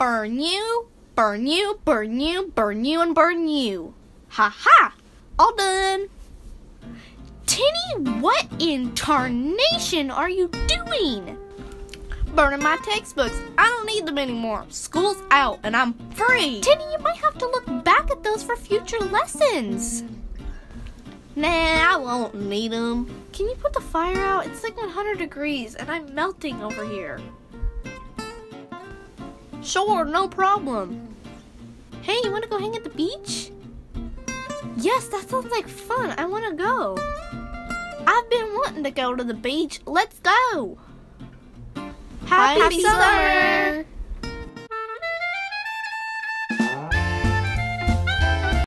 burn you, burn you, burn you, burn you, and burn you. Ha ha! All done. Tenney, what in tarnation are you doing? Burning my textbooks. I don't need them anymore. School's out and I'm free. Tenney, you might have to look back at those for future lessons. Nah, I won't need them. Can you put the fire out? It's like 100 degrees and I'm melting over here. Sure, no problem. Hey, you want to go hang at the beach? Yes, that sounds like fun. I want to go. I've been wanting to go to the beach. Let's go. Happy, Happy summer. summer.